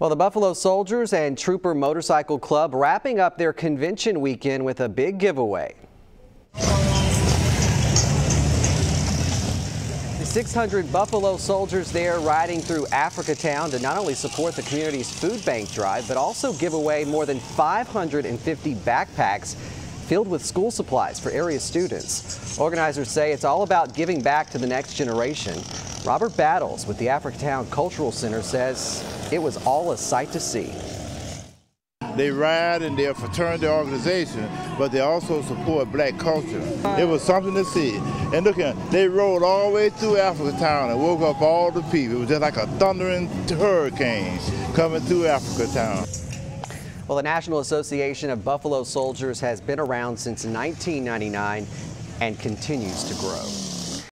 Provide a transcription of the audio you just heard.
Well, the Buffalo Soldiers and Trooper Motorcycle Club wrapping up their convention weekend with a big giveaway. The 600 Buffalo soldiers there riding through Africatown to not only support the community's food bank drive, but also give away more than 550 backpacks filled with school supplies for area students. Organizers say it's all about giving back to the next generation. Robert Battles with the Africatown Cultural Center says it was all a sight to see. They ride in their fraternity organization, but they also support black culture. It was something to see. And look at they rode all the way through Africatown and woke up all the people. It was just like a thundering hurricane coming through Africatown. Well, the National Association of Buffalo Soldiers has been around since 1999 and continues to grow.